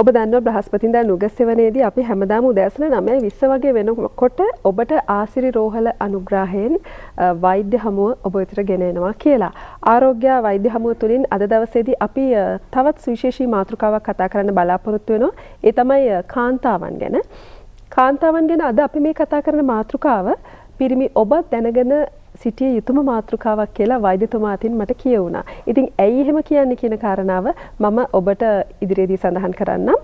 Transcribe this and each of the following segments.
ඔබ දන්නවා බ්‍රහස්පතින්දා නුගස්සෙවනේදී අපි හැමදාම උදෑසන 9:20 වගේ වෙනකොට ඔබට ආසිරි රෝහල අනුග්‍රහයෙන් වෛද්‍ය හමුව ඔබ වෙතට ගෙන එනවා කියලා. ආරෝග්‍ය වෛද්‍ය හමුව තුලින් අද දවසේදී අපි තවත් සුවිශේෂී මාතෘකාවක් කතා කරන්න බලාපොරොත්තු වෙනවා. ඒ තමයි කාන්තාවන් ගැන. කාන්තාවන් ගැන අද අපි මේ කතා කරන මාතෘකාව පිරිමි ඔබ දැනගෙන සිටිය යුතුම මාතෘකාවක් කියලා වෛද්‍යතුමා අතින් මට කියවුණා. ඉතින් ඇයි එහෙම කියන්නේ කියන කාරණාව මම ඔබට ඉදිරියේදී සඳහන් කරන්නම්.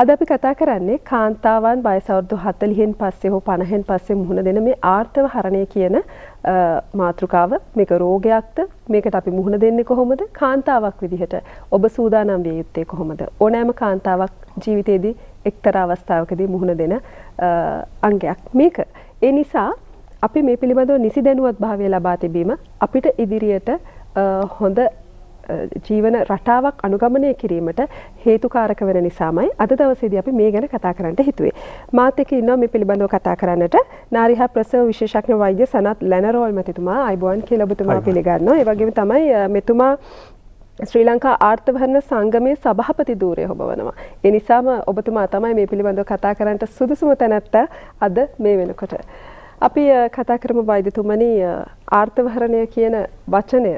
අද අපි කතා කරන්නේ කාන්තාවන් වයස අවුරුදු 40න් පස්සේ හෝ 50න් පස්සේ මුහුණ දෙන මේ ආර්තව හරණය කියන මාතෘකාව. මේක රෝගයක්ද? මේකට අපි මුහුණ දෙන්නේ කොහොමද? කාන්තාවක් විදිහට. ඔබ සූදානම් විය යුත්තේ කොහොමද? ඕනෑම කාන්තාවක් ජීවිතේදී එක්තරා අවස්ථාවකදී මුහුණ දෙන අංගයක් මේක. ඒ නිසා අපි මේ පිළිබඳව නිසි දැනුවත් භාවය ලබා තිබීම අපිට ඉදිරියට හොඳ ජීවන රටාවක් අනුගමනය කිරීමට හේතුකාරක වෙන නිසාමයි අද දවසේදී අපි මේ ගැන කතා කරන්නට හිතුවේ. මාත් එක්ක ඉන්නවා මේ පිළිබඳව කතා කරන්නට නාරිහා ප්‍රසව විශේෂඥ වෛද්‍ය සනත් ලැනරෝල් මැතිතුමා අයිබෝන් කියලා ඔබතුමා පිළිගන්නවා. ඒ වගේම තමයි මෙතුමා ශ්‍රී ලංකා ආර්ථවරණ සංගමේ සභාපති ධූරය හොබවනවා. ඒ නිසාම ඔබතුමා තමයි මේ පිළිබඳව කතා කරන්නට සුදුසුම තැනැත්තා අද මේ වෙනකොට. අපි කතා කරමු වෛද්‍යතුමනි ආර්ථවහරණය කියන වචනය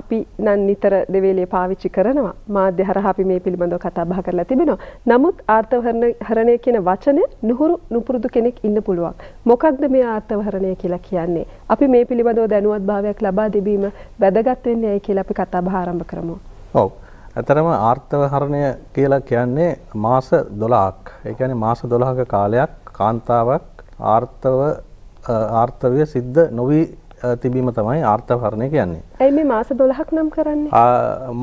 අපි නම් නිතර දෙවේලේ පාවිච්චි කරනවා මාධ්‍ය හරහා අපි මේ පිළිබඳව කතා බහ කරලා තිබෙනවා. නමුත් ආර්ථවහරණය කියන වචනේ නුහුරු නුපුරුදු කෙනෙක් ඉන්න පුළුවන්. මොකක්ද මේ ආර්ථවහරණය කියලා කියන්නේ? අපි මේ පිළිබඳව දැනුවත් භාවයක් ලබා දෙබීම වැදගත් වෙන්නේ ඇයි කියලා අපි කතා බහ ආරම්භ කරමු. ඔව්. ඇතරම ආර්ථවහරණය කියලා කියන්නේ මාස 12ක්. ඒ කියන්නේ මාස 12ක කාලයක් කාන්තාවක් ආර්ථව ආර්ථවය සිද්ධ නොවී තිබීම තමයි ආර්ථවරණය කියන්නේ. ඇයි මේ මාස 12ක් නම් කරන්නේ?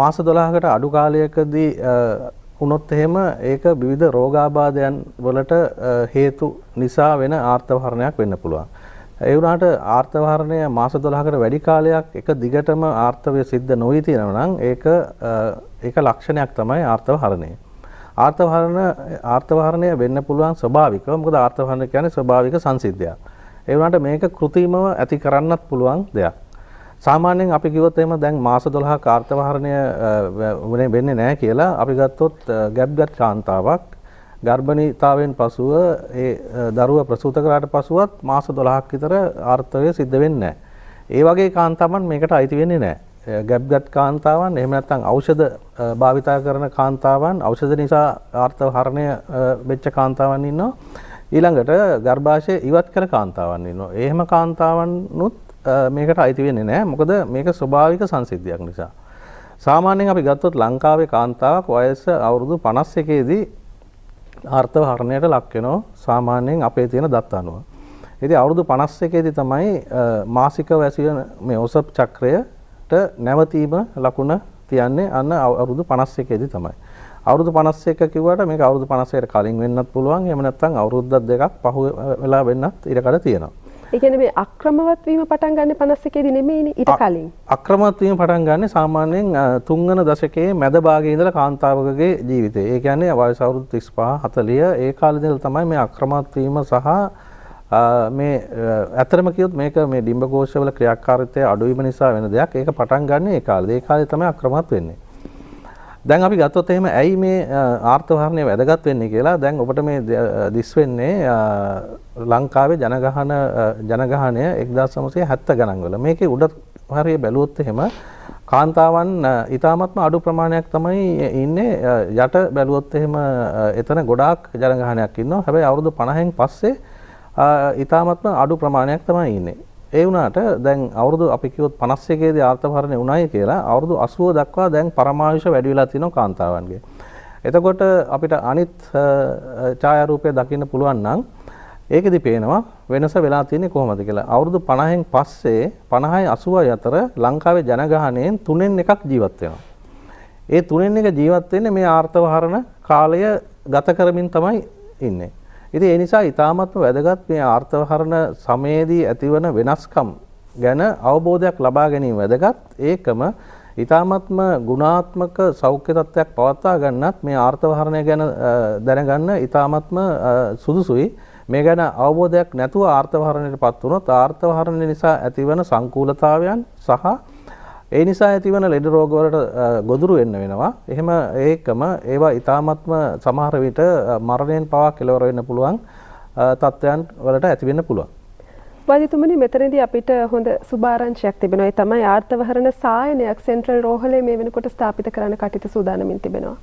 මාස 12කට අඩු කාලයකදී වුණොත් එහෙම ඒක විවිධ රෝගාබාධයන් වලට හේතු නිසා වෙන ආර්ථවරණයක් වෙන්න පුළුවන්. ඒ වුණාට ආර්ථවරණය මාස 12කට වැඩි කාලයක් එක දිගටම ආර්ථවය සිද්ධ නොවී තියෙනවා නම් ඒක ඒක ලක්ෂණයක් තමයි ආර්ථවරණය. ආර්ථවරණ ආර්ථවරණය වෙන්න පුළුවන් ස්වභාවිකව මොකද ආර්ථවරණ කියන්නේ ස්වභාවික සංසිද්ධියක්. ඒ වුණාට මේක કૃතිමව ඇති කරන්නත් පුළුවන් දෙයක්. සාමාන්‍යයෙන් අපි කිව්වොත් එහෙම දැන් මාස 12ක කාර්යවහරණය වෙන්නේ නැහැ කියලා අපි ගත්තොත් ගැබ්ගත් කාන්තාවක් ගර්භණීතාවෙන් පසුව ඒ දරුවා ප්‍රසූත කරාට පසුවත් මාස 12ක් විතර ආර්ථවය සිද්ධ වෙන්නේ ඒ වගේ කාන්තාවන් මේකට අයිති වෙන්නේ නැහැ. ගැබ්ගත් කාන්තාවන් එහෙම නැත්නම් ඖෂධ භාවිතා කරන කාන්තාවන් ඖෂධ නිසා ආර්ථවහරණය වෙච්ච කාන්තාවන් ඉන්නවා. ඊළඟට ගර්භාෂය ඉවත් කර කාන්තාවන් ඉන්නවා. එහෙම කාන්තාවන්නුත් මේකට අයිති වෙන්නේ නැහැ. මොකද මේක ස්වභාවික සංසිද්ධියක් නිසා. සාමාන්‍යයෙන් අපි ගත්තොත් ලංකාවේ කාන්තාවක් වයස අවුරුදු 51 දී ආර්ථව හරණයට ලක් වෙනවා. සාමාන්‍යයෙන් අපේ තියෙන දත් අනුව. ඉතින් අවුරුදු 51 දී තමයි මාසිකව ඇසිරෙන මේ ඔසප් චක්‍රයට නැවතීම ලකුණ තියන්නේ අන්න අවුරුදු 51 දී තමයි. අවුරුදු 51 කිව්වට මේක අවුරුදු 56ට කලින් වෙන්නත් පුළුවන්. එහෙම නැත්නම් අවුරුද්දක් දෙකක් පහු වෙලා වෙන්නත් ඉඩකඩ තියෙනවා. ඒ කියන්නේ මේ අක්‍රමවත් වීම පටන් ගන්න 51 දී නෙමෙයිනේ ඊට කලින්. අක්‍රමවත් වීම පටන් ගන්න සාමාන්‍යයෙන් තුන්වන දශකයේ මැද භාගයේ ඉඳලා කාන්තාවකගේ ජීවිතය. ඒ කියන්නේ වයස අවුරුදු 35 40 ඒ කාලේ ඉඳලා තමයි මේ අක්‍රමවත් වීම සහ මේ ඇතරම කියොත් මේක මේ ඩිම්බකෝෂවල ක්‍රියාකාරීත්වය අඩුවීම නිසා වෙන දෙයක්. ඒක පටන් ගන්න ඒ කාලේ. ඒ කාලේ තමයි අක්‍රමවත් වෙන්නේ. දැන් අපි ගත්තොත් එහෙම ඇයි මේ ආර්ථවහරණය වැදගත් වෙන්නේ කියලා දැන් ඔබට මේ දිස් වෙන්නේ ලංකාවේ ජනගහන ජනගහනය 1970 ගණන් වල. මේකේ උඩ හරිය බැලුවොත් එහෙම කාන්තාවන් ඊටාත්ම අඩු ප්‍රමාණයක් තමයි ඉන්නේ. යට බැලුවොත් එහෙම එතන ගොඩාක් ජනගහනයක් ඉන්නවා. හැබැයි අවුරුදු 50න් පස්සේ ඊටාත්ම අඩු ප්‍රමාණයක් තමයි ඉන්නේ. ඒ වුණාට දැන් අවුරුදු අපි කිව්වොත් 51 දී ආර්ථවරණය උණයි කියලා අවුරුදු 80 දක්වා දැන් පරමායුෂ වැඩි වෙලා තියෙනවා කාන්තාවන්ගේ. එතකොට අපිට අනිත් ඡායාරූපය දකින්න පුළුවන් නම් ඒකෙදි පේනවා වෙනස වෙලා තියෙන්නේ කොහොමද කියලා. අවුරුදු 50න් පස්සේ 50යි 80යි අතර ලංකාවේ ජනගහනයෙන් තුනෙන් එකක් ජීවත් වෙනවා. ඒ තුනෙන් එක ජීවත් වෙන්නේ මේ ආර්ථවහරණ කාලය ගත කරමින් තමයි ඉන්නේ. ඉතින් ඒ නිසා ඊ타මත්ම වැදගත් මේ ආර්ථවහරණ සමයේදී ඇතිවන වෙනස්කම් ගැන අවබෝධයක් ලබා ගැනීම වැදගත්. ඒකම ඊ타මත්ම ගුණාත්මක සෞඛ්‍ය තත්ත්වයක් පවත්වා ගන්නත් මේ ආර්ථවහරණය ගැන දැනගන්න ඊ타මත්ම සුදුසුයි. මේ ගැන අවබෝධයක් නැතුව ආර්ථවහරණයට පත් වුණොත් ආර්ථවහරණය නිසා ඇතිවන සංකූලතාවයන් සහ ඒ නිසා ඇතිවන ලෙඩ රෝගවලට ගොදුරු වෙන්න වෙනවා. එහෙම ඒකම ඒවා ඊ타මත්ම සමහර විට මරණයෙන් පවා කෙලවර වෙන්න පුළුවන් තත්ත්වයන් වලට ඇති වෙන්න පුළුවන්. වෛද්‍යතුමනි මෙතනදී අපිට හොඳ සුභාරංචියක් තිබෙනවා. ඒ තමයි ආර්තවහරණ සායනයක් සෙන්ට්‍රල් රෝහලේ මේ වෙනකොට ස්ථාපිත කරන්න කටයුතු සූදානමින් තිබෙනවා.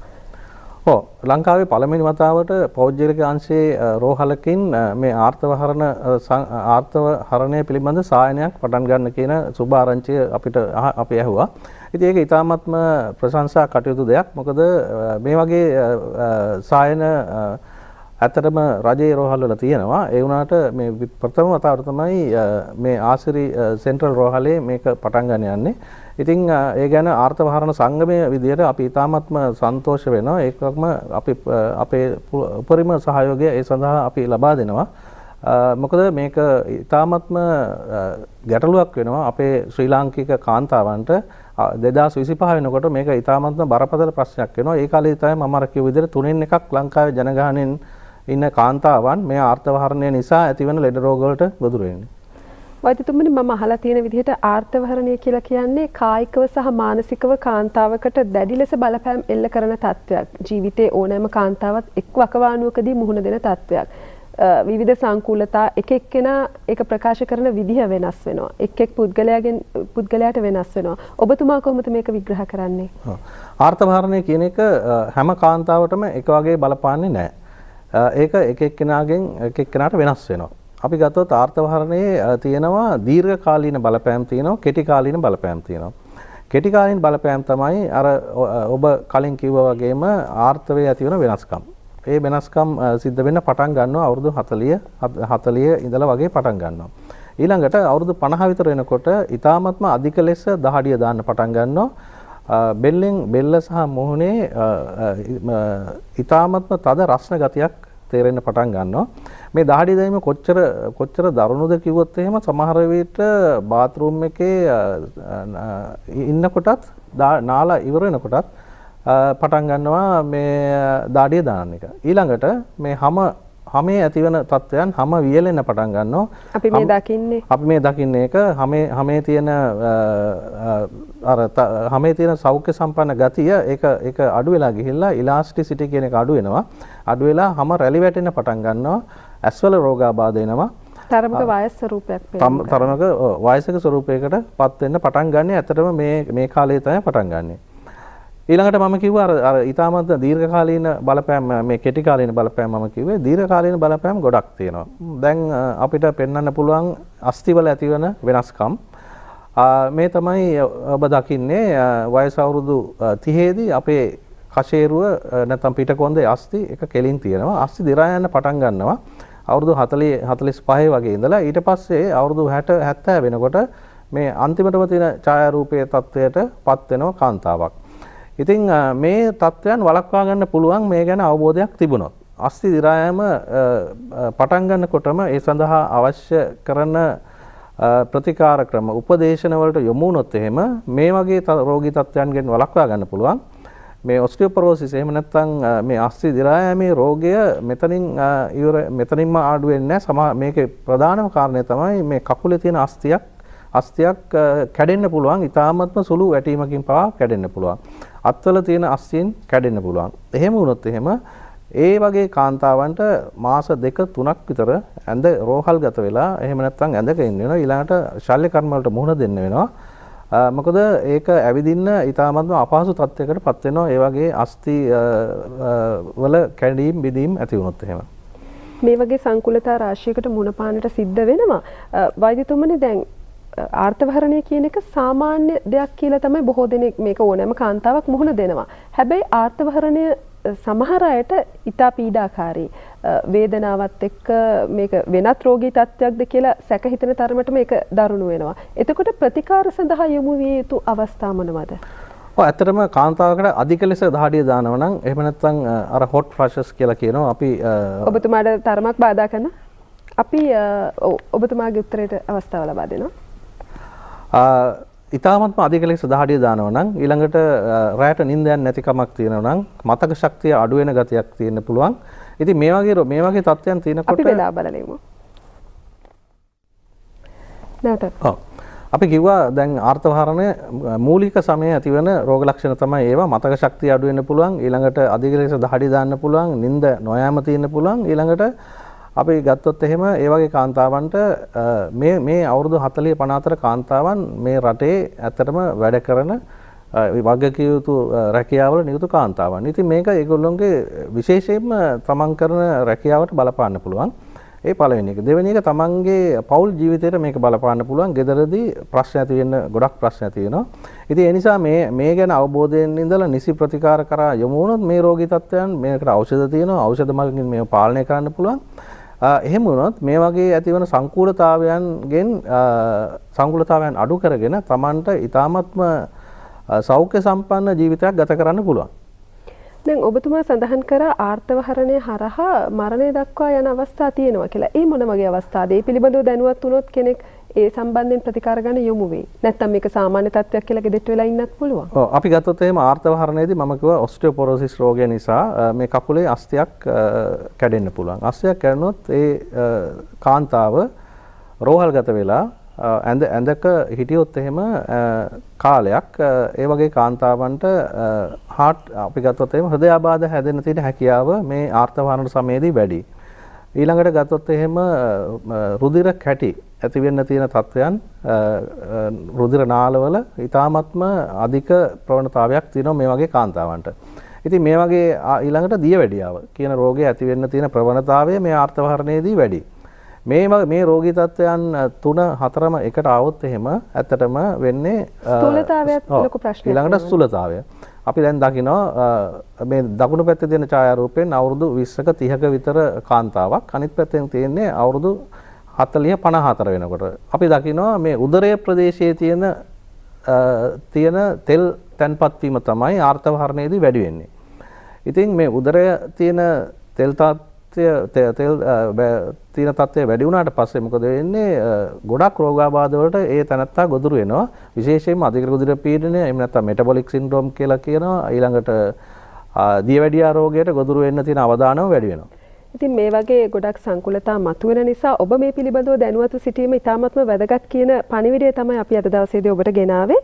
ඔව් ලංකාවේ පළමුවෙනි වතාවට පෞද්ගලික අංශයේ රෝහලකින් මේ ආර්තවහරණ ආර්තවහරණය පිළිබඳ සායනයක් පටන් ගන්න කියන සුභාරංචිය අපිට අපි ඇහුවා. ඉතින් ඒක ඊටාත්ම ප්‍රශංසා කටයුතු දෙයක්. මොකද මේ වගේ සායන ඇත්තටම රජයේ රෝහල් වල තියෙනවා. ඒ වුණාට මේ ප්‍රථම වතාවට තමයි මේ ආසිරි සෙන්ට්‍රල් රෝහලේ මේක පටන් ගන්න යන්නේ. ඉතින් ඒ ගැන ආර්ථවහරණ සංගමය විදිහට අපි ඉතාමත්ම සන්තෝෂ වෙනවා. ඒකක්ම අපි අපේ උපරිම සහයෝගය ඒ සඳහා අපි ලබා දෙනවා. මොකද මේක ඉතාමත්ම ගැටලුවක් වෙනවා අපේ ශ්‍රී ලාංකික කාන්තාවන්ට දෙදස් විසිපහ වෙනකොට මේක ඉතාමත්ම බරපතල ප්‍රශ්නයක් වෙනවා ඒ කාලේ තමයි මම අර කිව්ව විදිහට තුනෙන් එකක් ලංකාවේ ජනගහනයෙන් ඉන්න කාන්තාවන් මේ ආර්ථවහරණය නිසා ඇතිවන ලෙඩ රෝගවලට ගොදුරු වෙන්නේ. වෛද්‍යතුමනි මම අහලා තියෙන විදිහට ආර්ථවහරණය කියලා කියන්නේ කායිකව සහ මානසිකව කාන්තාවකට දැඩි ලෙස බලපෑම් එල්ල කරන තත්වයක්. ජීවිතයේ ඕනෑම කාන්තාවක් එක් වකවානුවකදී මුහුණ දෙන තත්වයක්. විවිධ සංකූලතා එක එක්කෙනා ඒක ප්‍රකාශ කරන විදිහ වෙනස් වෙනවා. එක් එක් පුද්ගලයාගෙන් පුද්ගලයාට වෙනස් වෙනවා. ඔබතුමා කොහොමද මේක විග්‍රහ කරන්නේ? ආර්ථවහරණය කියන එක හැම කාන්තාවටම එක වගේ බලපාන්නේ නැහැ. ඒක එක එක්කෙනාගෙන් එක එක්කෙනාට වෙනස් වෙනවා. අපි ගත්තොත් ආර්ථවහරණයේ තියෙනවා දීර්ඝ කාලීන බලපෑම් තියෙනවා කෙටි කාලීන බලපෑම් තියෙනවා. කෙටි කාලීන බලපෑම් තමයි අර ඔබ කලින් කිව්වා වගේම ආර්ථවයේ ඇති වෙන වෙනස්කම්. ඒ වෙනස්කම් සිද්ධ වෙන්න පටන් ගන්නවා අවුරුදු 40 40 ඉඳලා වගේ පටන් ගන්නවා. ඊළඟට අවුරුදු 50 විතර වෙනකොට ඊ타මත්ම අධික ලෙස දහඩිය දාන්න පටන් ගන්නවා. බෙල්ලෙන් බෙල්ල සහ මුහුණේ ඊ타මත්ම තද රස්න ගතියක් තේරෙන්න පටන් ගන්නවා. මේ දහඩිය දැමීම කොච්චර කොච්චර දරුණුද කිව්වොත් එහෙම සමහර විට බාත්රූම් එකේ ඉන්නකොටත් නාලා ඉවර වෙනකොටත් පටන් ගන්නවා මේ දාඩිය දාන එක. ඊළඟට මේ හැම හමේ ඇතිවන තත්ත්වයන් හැම වියලෙන්න පටන් ගන්නවා. අපි මේ දකින්නේ අපි මේ දකින්නේ එක හැමේ හැමේ තියෙන අර හැමේ තියෙන සෞඛ්‍ය සම්පන්න ගතිය ඒක ඒක අඩු වෙලා ගිහිල්ලා ඉලාස්ටිසිටි කියන එක අඩු වෙනවා. අඩු වෙලා හැම රැලි වැටෙන්න පටන් ගන්නවා. ඇස්වල රෝගාබාධ එනවා. තරමක වයස් ස්වරූපයක් තරමක වයසක ස්වරූපයකට පත් වෙන්න පටන් ගන්න ඇත්තටම මේ මේ කාලේ තමයි පටන් ගන්නේ. ඊළඟට මම කිව්වා අර අර ඊටමත් දීර්ඝකාලීන බලපෑම් මේ කෙටි කාලීන බලපෑම් මම කිව්වේ දීර්ඝකාලීන බලපෑම් ගොඩක් තියෙනවා. දැන් අපිට පෙන්වන්න පුළුවන් අස්තිවල ඇතිවන වෙනස්කම්. මේ තමයි ඔබ දකින්නේ වයස අවුරුදු 30 දී අපේ කෂේරුව නැත්නම් පිටකොන්දේ අස්ති එක කෙලින් තියෙනවා. අස්ති දි รา යන පටන් ගන්නවා. අවුරුදු 40 45 වගේ ඉඳලා ඊට පස්සේ අවුරුදු 60 70 වෙනකොට මේ අන්තිමටම තියෙන ඡායාරූපයේ තත්වයට පත් වෙනවා කාන්තාවක්. ඉතින් මේ තත්ත්වයන් වළක්වා ගන්න පුළුවන් මේ ගැන අවබෝධයක් තිබුණොත්. අස්ති දිරායම පටන් ගන්නකොටම ඒ සඳහා අවශ්‍ය කරන ප්‍රතිකාර ක්‍රම උපදේශන වලට යොමු වුණොත් එහෙම මේ වගේ රෝගී තත්ත්වයන්ගෙන් වළක්වා ගන්න පුළුවන්. මේ ඔස්ටියෝපොරෝසිස් එහෙම නැත්නම් මේ අස්ති දිරායමේ රෝගය මෙතනින් ඉවර මෙතනින්ම ආඩු වෙන්නේ නැහැ. සමා මේකේ ප්‍රධානම කාරණය තමයි මේ කකුලේ තියෙන අස්තියක් අස්තියක් කැඩෙන්න පුළුවන්. ඊටාත්ම සුළු වැටීමකින් පවා කැඩෙන්න පුළුවන්. අත්වල තියෙන අස්තියෙන් කැඩෙන්න පුළුවන්. එහෙම වුණොත් එහෙම ඒ වගේ කාන්තාවන්ට මාස දෙක තුනක් විතර ඇඳ රෝහල් ගත වෙලා එහෙම නැත්නම් ඇඳක ඉන්න වෙනවා. ඊළඟට ශල්‍ය කර්ම වලට මුහුණ දෙන්න වෙනවා. මොකද ඒක ඇවිදින්න ඊටාත්ම අපහසු තත්යකට පත් වෙනවා. ඒ වගේ අස්ති වල කැඩීම් බිදීම් ඇති වුණොත් එහෙම. මේ වගේ සංකුලතා රාශියකට මුණ පාන්නට සිද්ධ වෙනවා. වෛද්‍යතුමනි දැන් ආර්ථවහරණය කියන එක සාමාන්‍ය දෙයක් කියලා තමයි බොහෝ දෙනෙක් මේක ඕනෑම කාන්තාවක් මුහුණ දෙනවා. හැබැයි ආර්ථවහරණය සමහර අයට ඉතා පීඩාකාරී වේදනාවත් එක්ක මේක වෙනත් රෝගී තත්ත්වයක්ද කියලා සැක හිතෙන තරමට මේක දරුණු වෙනවා. එතකොට ප්‍රතිකාර සඳහා යොමු විය යුතු අවස්ථා මොනවද? ඔව් ඇත්තටම කාන්තාවකට අධික ලෙස දහඩිය දානවා නම් එහෙම නැත්නම් අර හොට් ෆ්ලෂස් කියලා කියනවා අපි ඔබතුමාට තරමක් බාධා කරන අපි ඔබතුමාගේ උත්තරයට අවස්ථාව ලබා දෙනවා. ඉතාමත්ම අධික ලෙස දහඩිය දානවා නම් ඊළඟට රැයට නිින්දයක් නැතිකමක් තියෙනවා නම් මතක ශක්තිය අඩු වෙන ගතියක් තියෙන්න පුළුවන්. ඉතින් මේ වගේ මේ වගේ තත්ත්වයන් තියෙනකොට අපි වෙලා බලලෙමු. නැවතත්. ඔව්. අපි කිව්වා දැන් ආර්ථවහරණය මූලික සමය ඇතිවන රෝග ලක්ෂණ තමයි ඒවා මතක ශක්තිය අඩු වෙන්න පුළුවන් ඊළඟට අධික ලෙස දහඩි දාන්න පුළුවන් නිින්ද නොයෑම තියෙන්න පුළුවන් ඊළඟට අපි ගත්තොත් එහෙම ඒ වගේ කාන්තාවන්ට මේ මේ අවුරුදු 40 54 කාන්තාවන් මේ රටේ ඇත්තටම වැඩ කරන වගකිය යුතු රැකියාවල නියුතු කාන්තාවන්. ඉතින් මේක ඒගොල්ලොන්ගේ විශේෂයෙන්ම තමන් කරන රැකියාවට බලපාන්න පුළුවන්. ඒ පළවෙනි එක. දෙවෙනි එක තමන්ගේ පෞල් ජීවිතයට මේක බලපාන්න පුළුවන්. ගෙදරදී ප්‍රශ්න ඇති වෙන්න ගොඩක් ප්‍රශ්න ඇති වෙනවා. ඉතින් ඒ නිසා මේ මේ ගැන අවබෝධයෙන් ඉඳලා නිසි ප්‍රතිකාර කරා යොමු වුණොත් මේ රෝගී තත්ත්වයන් මේකට ඖෂධ තියෙනවා. ඖෂධ මගින් මේව පාලනය කරන්න පුළුවන්. එහෙම වුණොත් මේ වගේ ඇතිවන සංකූලතාවයන්ගෙන් සංකූලතාවයන් අඩු කරගෙන තමන්ට ඊ타මත්ම සෞඛ්‍ය සම්පන්න ජීවිතයක් ගත කරන්න පුළුවන්. දැන් ඔබතුමා සඳහන් කර ආර්ථවහරණය හරහා මරණය දක්වා යන අවස්ථා තියෙනවා කියලා. ඒ මොන වගේ අවස්ථාද? ඒ පිළිබඳව දැනුවත් වුණොත් කෙනෙක් ඒ සම්බන්ධයෙන් ප්‍රතිකාර ගන්න යොමු වෙයි. නැත්නම් මේක සාමාන්‍ය තත්ත්වයක් කියලා ගෙදෙට්ට වෙලා ඉන්නත් පුළුවන්. ඔව් අපි ගත්තොත් එහෙම ආර්ථවහරණයේදී මම කිව්වා ඔස්ටියෝපොරොසිස් රෝගය නිසා මේ කකුලේ අස්තියක් කැඩෙන්න පුළුවන්. අස්තියක් කැඩුණොත් ඒ කාන්තාව රෝහල්ගත වෙලා ඇඳ ඇඳක හිටියොත් එහෙම කාලයක් ඒ වගේ කාන්තාවන්ට හාට් අපි ගත්තොත් එහෙම හෘදයාබාධ හැදෙන්න තියෙන හැකියාව මේ ආර්ථවහරණ සමයේදී වැඩි. ඊළඟට ගත්තොත් එහෙම රුධිර කැටි ඇති වෙන්න තියෙන තත්වයන් රුධිර නාලවල ඊ타ත්ම අධික ප්‍රවණතාවයක් තියෙනවා මේ වගේ කාන්තාවන්ට. ඉතින් මේ වගේ ඊළඟට දියවැඩියාව කියන රෝගය ඇති වෙන්න තියෙන ප්‍රවණතාවය මේ ආර්ථවහරණයේදී වැඩි. මේ මේ රෝගී තත්ත්වයන් තුන හතරම එකට આવොත් එහෙම ඇත්තටම වෙන්නේ ස්ථූලතාවයත් ලොකු ප්‍රශ්නයක්. ඊළඟට ස්ථූලතාවය. අපි දැන් දකිනවා මේ දකුණු පැත්තේ තියෙන ඡායාරූපයෙන් අවුරුදු 20ක 30ක විතර කාන්තාවක් අනිත් පැත්තෙන් තියෙන්නේ අවුරුදු 40 54 වෙනකොට. අපි දකිනවා මේ උදරය ප්‍රදේශයේ තියෙන තියෙන තෙල් තැන්පත් වීම තමයි ආර්තවහරණයේදී වැඩි වෙන්නේ. ඉතින් මේ උදරය තියෙන තෙල් තත්ත්වය තෙල් තියෙන තත්ත්වය වැඩි වුණාට පස්සේ මොකද වෙන්නේ? ගොඩක් රෝගාබාධ වලට ඒ තැනත්තා ගොදුරු වෙනවා. විශේෂයෙන්ම අධික රුධිර පීඩනය එහෙම නැත්නම් මෙටබොලික් සින්ඩ්‍රෝම් කියලා කියනවා. ඊළඟට දියවැඩියා රෝගයට ගොදුරු වෙන්න තියෙන අවදානම වැඩි වෙනවා. ඉතින් මේ වගේ ගොඩක් සංකුලතා මතුවෙන නිසා ඔබ මේ පිළිබඳව දැනුවත්ව සිටීම ඉතාමත්ම වැදගත් කියන පණිවිඩය තමයි අපි අද දවසේදී ඔබට ගෙනාවේ.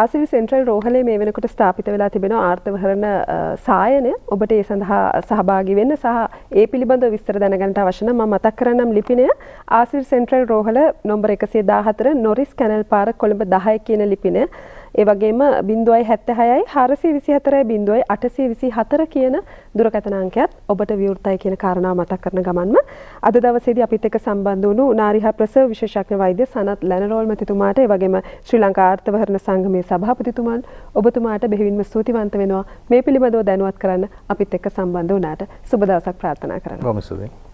ආසිරි සෙන්ට්‍රල් රෝහලේ මේ වෙනකොට ස්ථාපිත වෙලා තිබෙනවා ආර්ථවහරණ සායනය. ඔබට ඒ සඳහා සහභාගී වෙන්න සහ ඒ පිළිබඳව විස්තර දැනගන්නට අවශ්‍ය නම් මම මතක් කරන්නම් ලිපිනය ආසිරි සෙන්ට්‍රල් රෝහල නොම්බර 114 නොරිස් කැනල් පාර කොළඹ 10 කියන ලිපිනය. ඒ වගේම 076යි 424යි 0824 කියන දුරකථන අංකයත් ඔබට විවෘතයි කියන කාරණාව මතක් කරන ගමන්ම අද දවසේදී අපිත් එක්ක සම්බන්ධ වුණු නාරිහා ප්‍රසව විශේෂඥ වෛද්‍ය සනත් ලැනරෝල් මැතිතුමාට ඒ වගේම ශ්‍රී ලංකා ආර්ථවරණ සංගමේ සභාපතිතුමන් ඔබතුමාට බෙහෙවින්ම ස්තුතිවන්ත වෙනවා මේ පිළිබඳව දැනුවත් කරන්න අපිත් එක්ක සම්බන්ධ වුණාට සුබ දවසක් ප්‍රාර්ථනා කරනවා. බොහොම ස්තුතියි.